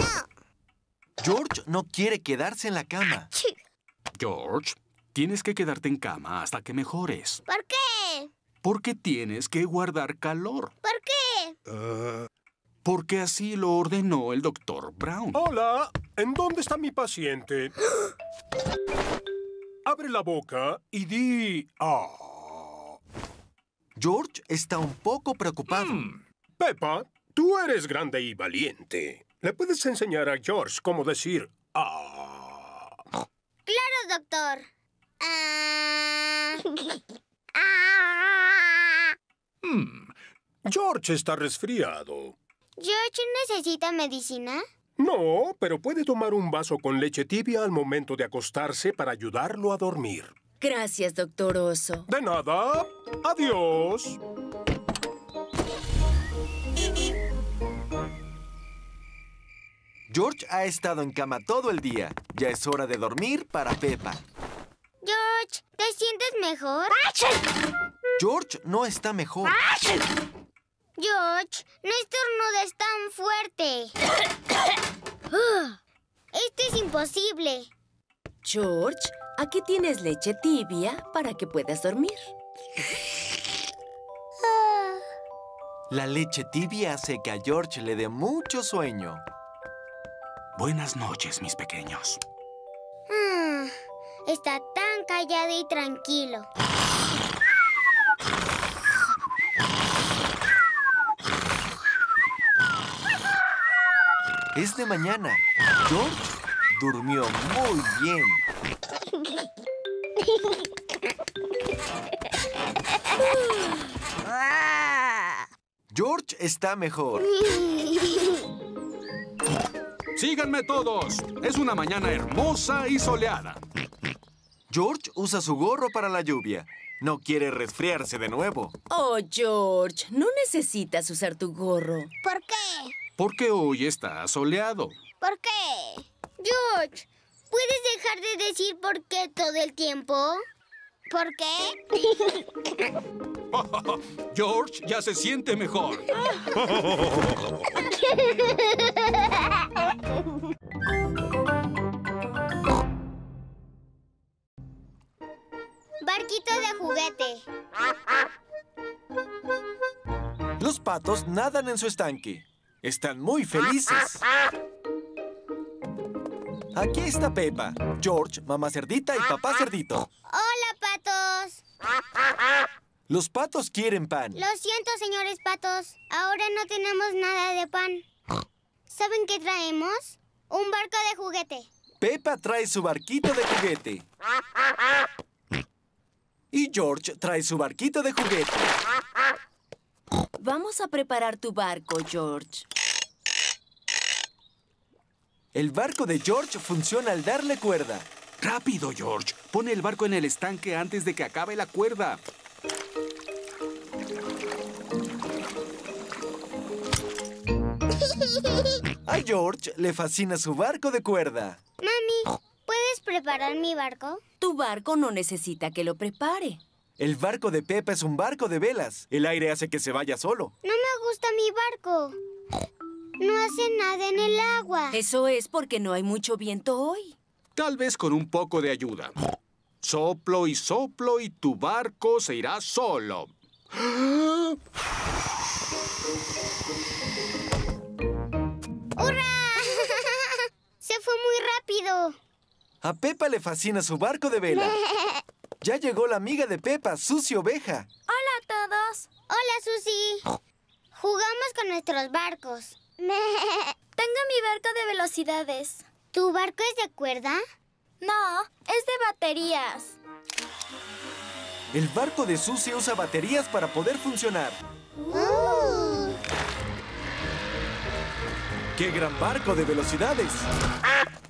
George no quiere quedarse en la cama. George, tienes que quedarte en cama hasta que mejores. ¿Por qué? Porque tienes que guardar calor. ¿Por qué? Porque así lo ordenó el doctor Brown. Hola, ¿en dónde está mi paciente? Abre la boca y di... Ah. George está un poco preocupado. Hmm. Pepa, tú eres grande y valiente. ¿Le puedes enseñar a George cómo decir ah? Claro, doctor. Ah. Hmm. George está resfriado. ¿George necesita medicina? No, pero puede tomar un vaso con leche tibia al momento de acostarse para ayudarlo a dormir. Gracias, doctor Oso. De nada. Adiós. George ha estado en cama todo el día. Ya es hora de dormir para Pepa. George, ¿te sientes mejor? George no está mejor. George, no estornudes tan fuerte. Esto es imposible. George, aquí tienes leche tibia para que puedas dormir. La leche tibia hace que a George le dé mucho sueño. Buenas noches, mis pequeños. Ah, está callado y tranquilo. Es de mañana. George durmió muy bien. George está mejor. Síganme todos. Es una mañana hermosa y soleada. George usa su gorro para la lluvia. No quiere resfriarse de nuevo. Oh, George, no necesitas usar tu gorro. ¿Por qué? Porque hoy está soleado. ¿Por qué? George, ¿puedes dejar de decir por qué todo el tiempo? ¿Por qué? George ya se siente mejor. Barquito de juguete. Los patos nadan en su estanque. Están muy felices. Aquí está Pepa, George, mamá cerdita y papá cerdito. Hola, patos. Los patos quieren pan. Lo siento, señores patos. Ahora no tenemos nada de pan. ¿Saben qué traemos? Un barco de juguete. Pepa trae su barquito de juguete. Y George trae su barquito de juguete. Vamos a preparar tu barco, George. El barco de George funciona al darle cuerda. Rápido, George. Pone el barco en el estanque antes de que acabe la cuerda. A George le fascina su barco de cuerda. Mami, ¿puedes preparar mi barco? Tu barco no necesita que lo prepare. El barco de Pepa es un barco de velas. El aire hace que se vaya solo. No me gusta mi barco. No hace nada en el agua. Eso es porque no hay mucho viento hoy. Tal vez con un poco de ayuda. Soplo y soplo y tu barco se irá solo. ¡Hurra! Se fue muy rápido. A Pepa le fascina su barco de vela. Ya llegó la amiga de Pepa, Susi Oveja. Hola a todos. Hola, Susi. Jugamos con nuestros barcos. Tengo mi barco de velocidades. ¿Tu barco es de cuerda? No, es de baterías. El barco de Susi usa baterías para poder funcionar. Uh. ¡Qué gran barco de velocidades! Lo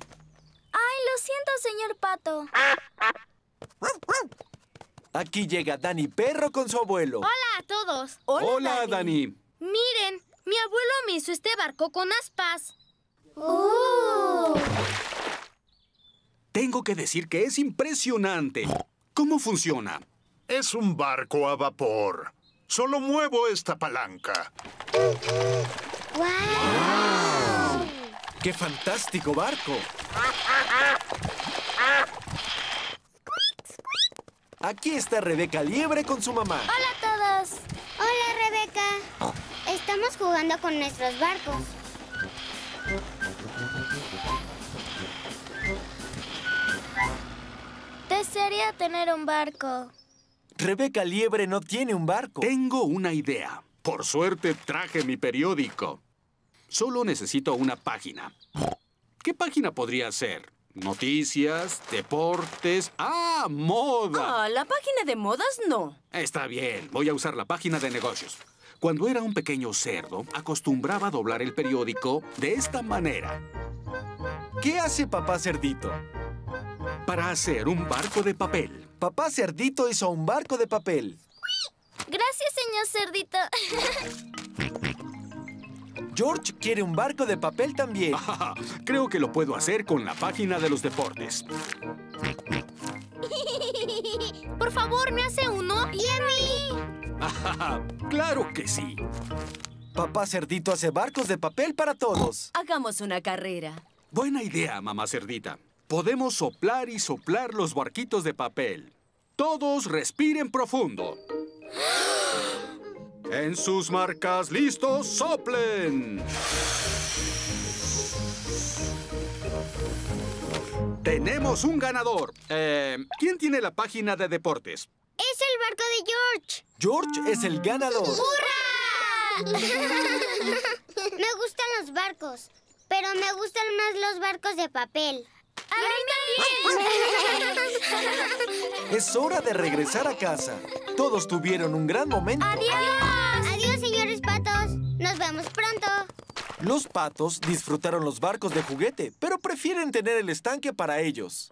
siento, señor Pato. Aquí llega Dani Perro con su abuelo. Hola a todos. Hola, Dani. Miren, mi abuelo me hizo este barco con aspas. Uh. Tengo que decir que es impresionante. ¿Cómo funciona? Es un barco a vapor. Solo muevo esta palanca. ¡Wow! ¡Qué fantástico barco! Aquí está Rebeca Liebre con su mamá. Hola a todos. Hola, Rebeca. Estamos jugando con nuestros barcos. Desearía tener un barco. Rebeca Liebre no tiene un barco. Tengo una idea. Por suerte traje mi periódico. Solo necesito una página. ¿Qué página podría ser? Noticias, deportes... ¡Ah, moda! Ah, la página de modas no. Está bien, voy a usar la página de negocios. Cuando era un pequeño cerdo, acostumbraba a doblar el periódico de esta manera. ¿Qué hace papá cerdito? Para hacer un barco de papel. Papá cerdito hizo un barco de papel. Gracias, señor cerdito. George quiere un barco de papel también. Creo que lo puedo hacer con la página de los deportes. Por favor, ¿me hace uno? ¿Y a mí? claro que sí. Papá Cerdito hace barcos de papel para todos. Hagamos una carrera. Buena idea, mamá cerdita. Podemos soplar y soplar los barquitos de papel. Todos respiren profundo. En sus marcas, listos, soplen. Tenemos un ganador. Eh, ¿Quién tiene la página de deportes? Es el barco de George. George es el ganador. ¡Hurra! me gustan los barcos, pero me gustan más los barcos de papel. Es hora de regresar a casa. Todos tuvieron un gran momento. ¡Adiós! Patos. Nos vemos pronto. Los patos disfrutaron los barcos de juguete, pero prefieren tener el estanque para ellos.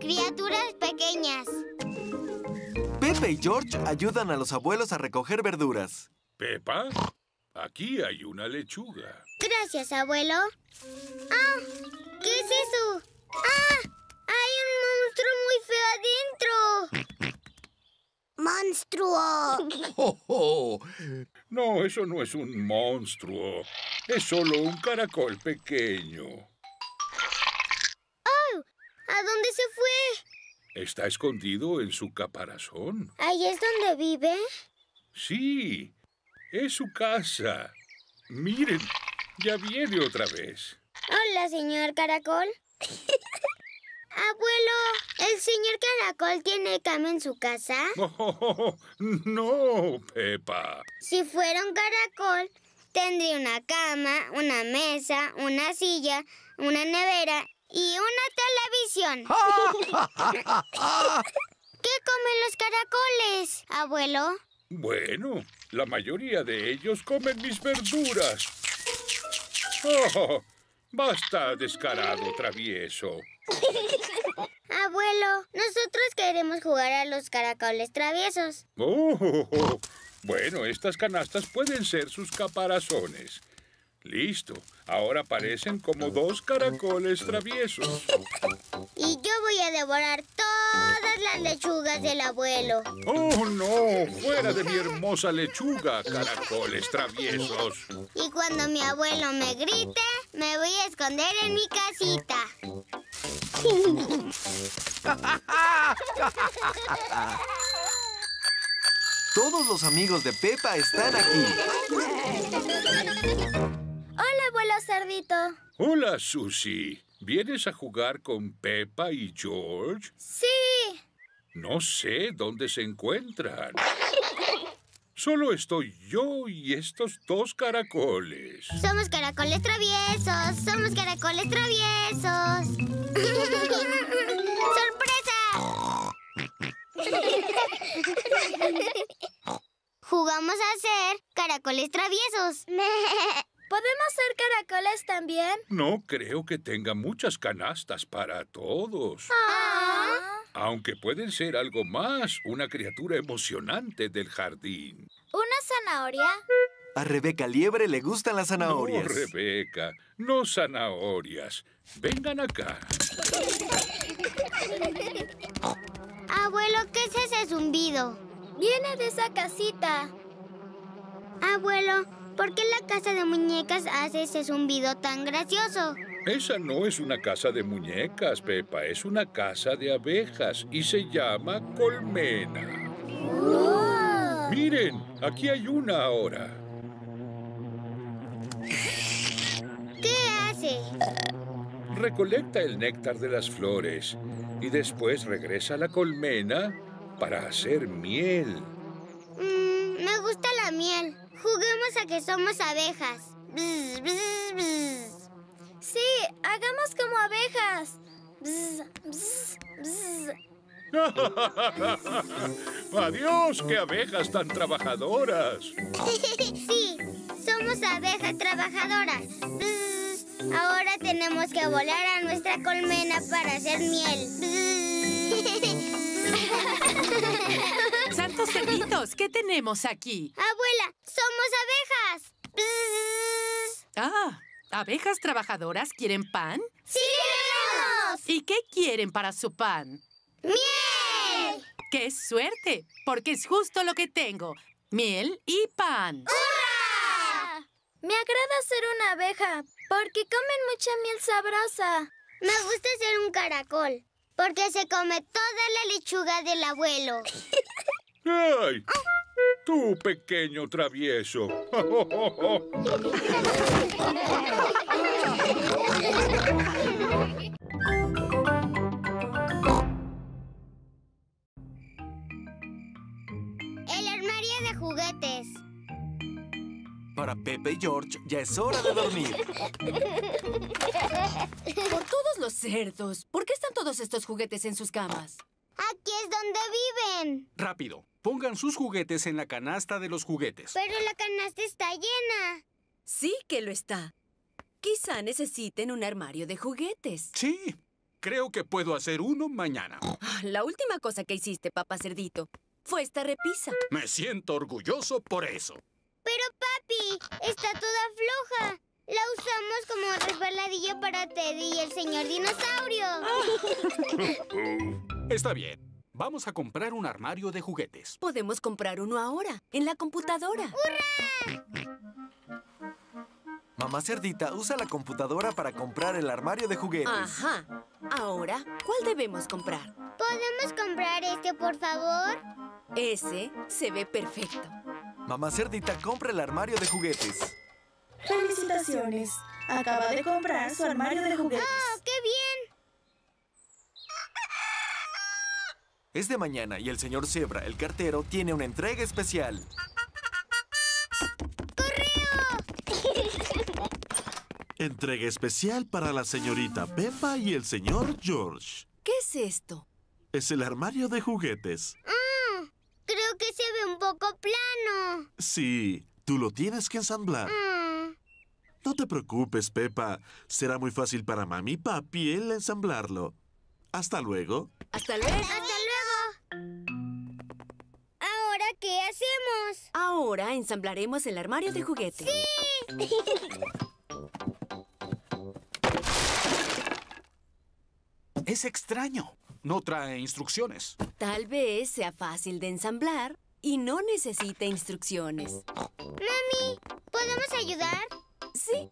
Criaturas pequeñas. Pepe y George ayudan a los abuelos a recoger verduras. Pepa, aquí hay una lechuga. Gracias, abuelo. ¡Ah! ¿Qué es eso? ¡Ah! ¡Hay un monstruo muy feo adentro! ¡Monstruo! Oh, oh. No, eso no es un monstruo. Es solo un caracol pequeño. ¡Oh! ¿A dónde se fue? Está escondido en su caparazón. ¿Ahí es donde vive? Sí, es su casa. Miren, ya viene otra vez. Hola, señor Caracol. Abuelo, ¿el señor Caracol tiene cama en su casa? Oh, no, Pepa. Si fuera un caracol, tendría una cama, una mesa, una silla, una nevera y una televisión. ¿Qué comen los caracoles, abuelo? Bueno, la mayoría de ellos comen mis verduras. Oh, basta, descarado travieso. Abuelo, nosotros queremos jugar a los caracoles traviesos. Oh, bueno, estas canastas pueden ser sus caparazones. Listo, ahora parecen como dos caracoles traviesos. Y yo voy a devorar todas las lechugas del abuelo. ¡Oh, no! ¡Fuera de mi hermosa lechuga, caracoles traviesos! Y cuando mi abuelo me grite, me voy a esconder en mi casita. Todos los amigos de Pepa están aquí. Hola, abuelo cerdito. Hola, Susie. ¿Vienes a jugar con Pepa y George? Sí. No sé dónde se encuentran. Solo estoy yo y estos dos caracoles. Somos caracoles traviesos. Somos caracoles traviesos. ¡Sorpresa! Jugamos a ser caracoles traviesos. ¿Podemos ser caracoles también? No creo que tenga muchas canastas para todos. Ah. Aunque pueden ser algo más, una criatura emocionante del jardín. ¿Una zanahoria? A Rebeca Liebre le gustan las zanahorias. No, Rebeca, no zanahorias. Vengan acá. Abuelo, ¿qué es ese zumbido? Viene de esa casita. Abuelo, ¿por qué la casa de muñecas hace ese zumbido tan gracioso? Esa no es una casa de muñecas, Pepa. Es una casa de abejas y se llama colmena. Oh. Miren, aquí hay una ahora. ¿Qué hace? Recolecta el néctar de las flores y después regresa a la colmena para hacer miel. Mm, me gusta la miel. Juguemos a que somos abejas. Bzz, bzz, bzz. Sí, hagamos como abejas. Bzz, bzz, bzz. ¡Adiós! ¡Qué abejas tan trabajadoras! sí, somos abejas trabajadoras. Bzz. Ahora tenemos que volar a nuestra colmena para hacer miel. Santos cerditos, ¿qué tenemos aquí? Abuela, somos abejas. Ah, ¿abejas trabajadoras quieren pan? ¡Sí, queremos! ¿Y qué quieren para su pan? ¡Miel! ¡Qué suerte! Porque es justo lo que tengo. Miel y pan. ¡Hurra! Me agrada ser una abeja porque comen mucha miel sabrosa. Me gusta ser un caracol porque se come toda la lechuga del abuelo. ¡Ay! ¡Tú, pequeño travieso! El armario de juguetes. George, ya es hora de dormir. Por todos los cerdos. ¿Por qué están todos estos juguetes en sus camas? Aquí es donde viven. Rápido, pongan sus juguetes en la canasta de los juguetes. Pero la canasta está llena. Sí que lo está. Quizá necesiten un armario de juguetes. Sí, creo que puedo hacer uno mañana. Ah, La última cosa que hiciste, papá cerdito, fue esta repisa. Me siento orgulloso por eso. Pero papi, está toda floja. La usamos como resbaladilla para Teddy y el señor dinosaurio. Está bien. Vamos a comprar un armario de juguetes. Podemos comprar uno ahora, en la computadora. Mamá Cerdita usa la computadora para comprar el armario de juguetes. Ajá. Ahora, ¿cuál debemos comprar? ¿Podemos comprar este, por favor? Ese se ve perfecto. Mamá Cerdita compra el armario de juguetes. Felicitaciones. Acaba de comprar su armario de juguetes. ¡Oh, qué bien! Es de mañana y el señor Zebra, el cartero, tiene una entrega especial. Entrega especial para la señorita Peppa y el señor George. ¿Qué es esto? Es el armario de juguetes. Mm, creo que se ve un poco plano. Sí, tú lo tienes que ensamblar. Mm, No te preocupes, Peppa. Será muy fácil para mami y papi el ensamblarlo. Hasta luego. Hasta luego. ¿Ahora qué hacemos? Ahora ensamblaremos el armario de juguetes. Es extraño. No trae instrucciones. Tal vez sea fácil de ensamblar y no necesite instrucciones. Mami, ¿podemos ayudar? Sí.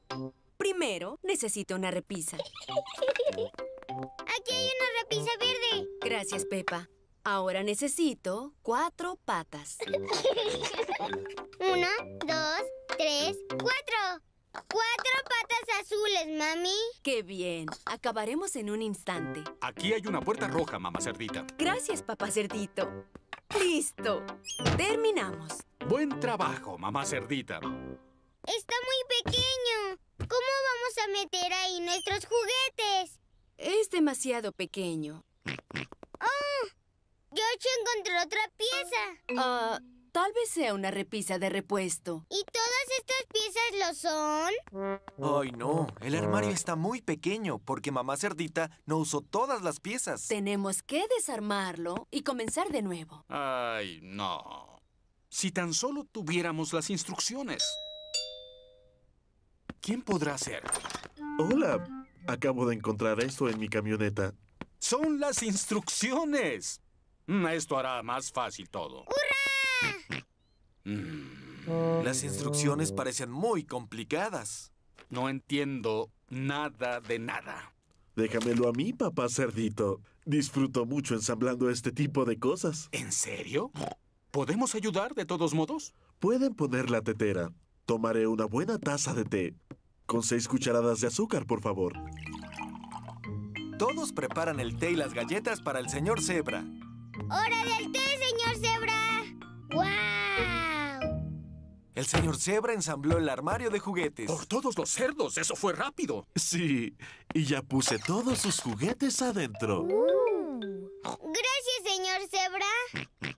Primero, necesito una repisa. Aquí hay una repisa verde. Gracias, Pepa. Ahora necesito cuatro patas. Uno, dos, tres, cuatro. Cuatro patas azules, mami. ¡Qué bien! Acabaremos en un instante. Aquí hay una puerta roja, mamá cerdita. Gracias, papá cerdito. ¡Listo! Terminamos. Buen trabajo, mamá cerdita. Está muy pequeño. ¿Cómo vamos a meter ahí nuestros juguetes? Es demasiado pequeño. ¡Oh! George encontró otra pieza. Ah, tal vez sea una repisa de repuesto. ¿Y todas estas piezas lo son? Ay, no. El armario está muy pequeño porque mamá Cerdita no usó todas las piezas. Tenemos que desarmarlo y comenzar de nuevo. Ay, no. Si tan solo tuviéramos las instrucciones. ¿Quién podrá hacerlo? Hola. Acabo de encontrar esto en mi camioneta. Son las instrucciones. Mm, Esto hará más fácil todo. Mm, Las instrucciones parecen muy complicadas. No entiendo nada de nada. Déjamelo a mí, papá cerdito. Disfruto mucho ensamblando este tipo de cosas. ¿En serio? ¿Podemos ayudar de todos modos? Pueden poner la tetera. Tomaré una buena taza de té. Con seis cucharadas de azúcar, por favor. Todos preparan el té y las galletas para el señor Zebra. ¡Hora del té, señor Zebra! ¡Guau! El señor Zebra ensambló el armario de juguetes. Por todos los cerdos, eso fue rápido. Sí, y ya puse todos sus juguetes adentro. Gracias, señor Zebra.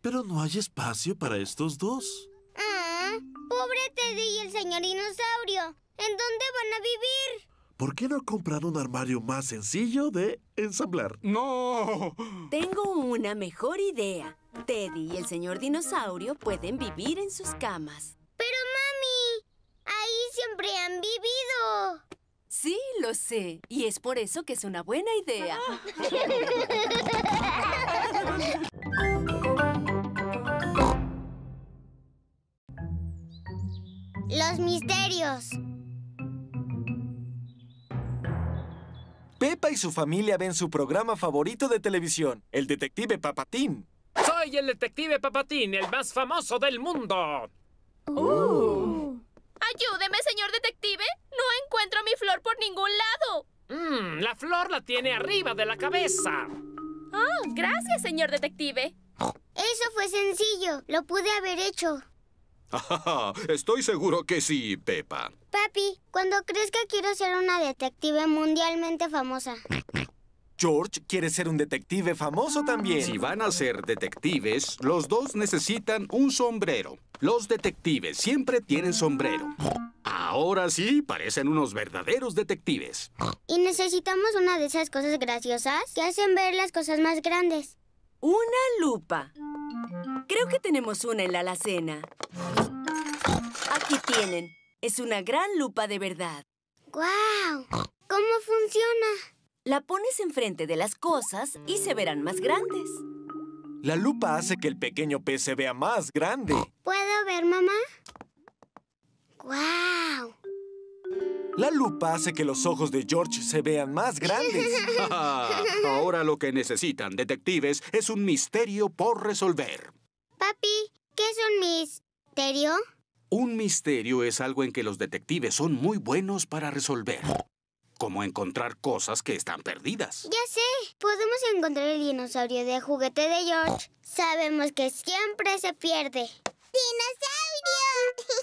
Pero no hay espacio para estos dos. Ah, pobre Teddy y el señor dinosaurio. ¿En dónde van a vivir? ¿Por qué no comprar un armario más sencillo de ensamblar? ¡No! Tengo una mejor idea. Teddy y el señor dinosaurio pueden vivir en sus camas. Pero, mami, ahí siempre han vivido. Sí, lo sé. Y es por eso que es una buena idea. Los misterios. Pepa y su familia ven su programa favorito de televisión, el detective Papatín. Soy el detective Papatín, el más famoso del mundo. Ayúdeme, señor detective. No encuentro mi flor por ningún lado. Mm, la flor la tiene arriba de la cabeza. Ah, gracias, señor detective. Eso fue sencillo. Lo pude haber hecho. Estoy seguro que sí, Pepa. Papi, cuando crezca quiero ser una detective mundialmente famosa. George quiere ser un detective famoso también. Si van a ser detectives, los dos necesitan un sombrero. Los detectives siempre tienen sombrero. Ahora sí, parecen unos verdaderos detectives. Y necesitamos una de esas cosas graciosas que hacen ver las cosas más grandes. Una lupa. Creo que tenemos una en la alacena. Aquí tienen. Es una gran lupa de verdad. ¡Guau! ¿Cómo funciona? La pones enfrente de las cosas y se verán más grandes. La lupa hace que el pequeño pez se vea más grande. ¿Puedo ver, mamá? ¡Guau! La lupa hace que los ojos de George se vean más grandes. Ahora lo que necesitan, detectives, es un misterio por resolver. Papi, ¿qué es un misterio? Un misterio es algo en que los detectives son muy buenos para resolver. Como encontrar cosas que están perdidas. Ya sé. Podemos encontrar el dinosaurio de juguete de George. Sabemos que siempre se pierde. ¡Dinosaurio!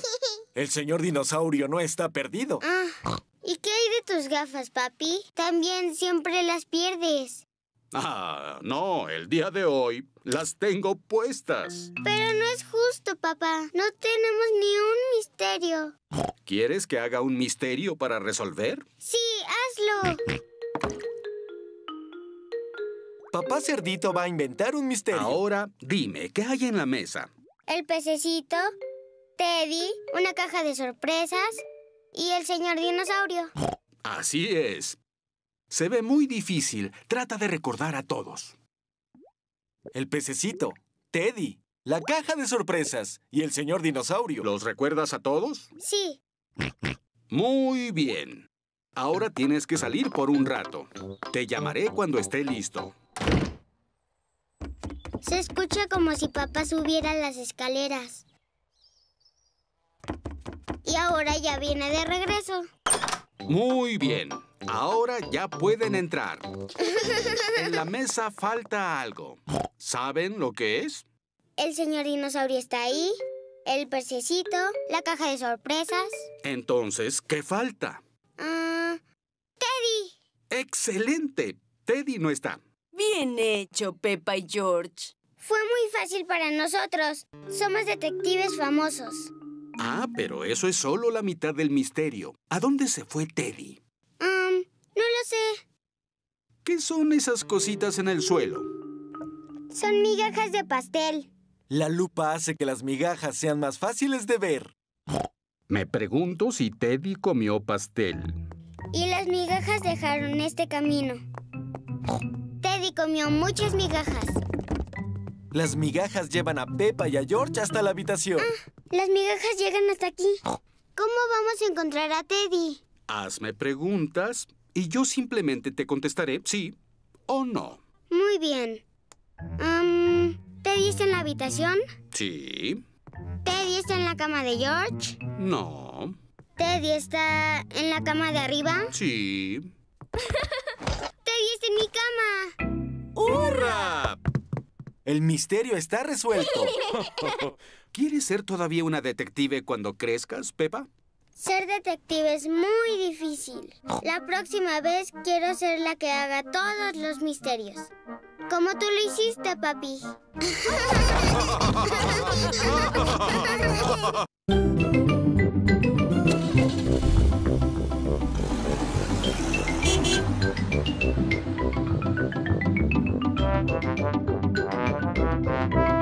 El señor dinosaurio no está perdido. Ah, ¿Y qué hay de tus gafas, papi? También siempre las pierdes. Ah, no, el día de hoy las tengo puestas. Pero no es justo, papá. No tenemos ni un misterio. ¿Quieres que haga un misterio para resolver? Sí, hazlo. Papá Cerdito va a inventar un misterio. Ahora, dime, ¿qué hay en la mesa? El pececito, Teddy, una caja de sorpresas y el señor dinosaurio. Así es. Se ve muy difícil. Trata de recordar a todos. El pececito, Teddy, la caja de sorpresas y el señor dinosaurio. ¿Los recuerdas a todos? Sí. Muy bien. Ahora tienes que salir por un rato. Te llamaré cuando esté listo. Se escucha como si papá subiera las escaleras. Y ahora ya viene de regreso. Muy bien. Ahora ya pueden entrar. En la mesa falta algo. ¿Saben lo que es? El señor dinosaurio está ahí, el pececito, la caja de sorpresas. Entonces, ¿qué falta? Ah, Teddy. ¡Excelente! Teddy no está. Bien hecho, Peppa y George. Fue muy fácil para nosotros. Somos detectives famosos. Ah, pero eso es solo la mitad del misterio. ¿A dónde se fue Teddy? Um, no lo sé. ¿Qué son esas cositas en el suelo? Son migajas de pastel. La lupa hace que las migajas sean más fáciles de ver. Me pregunto si Teddy comió pastel. Y las migajas dejaron este camino. Comió muchas migajas. Las migajas llevan a Peppa y a George hasta la habitación. Ah, las migajas llegan hasta aquí. ¿Cómo vamos a encontrar a Teddy? Hazme preguntas y yo simplemente te contestaré sí o no. Muy bien. Um, ¿Teddy está en la habitación? Sí. ¿Teddy está en la cama de George? No. ¿Teddy está en la cama de arriba? Sí. ¡Teddy está en mi cama! ¡Hurra! El misterio está resuelto. ¿Quieres ser todavía una detective cuando crezcas, Pepa? Ser detective es muy difícil. La próxima vez quiero ser la que haga todos los misterios. Como tú lo hiciste, papi. Thank you.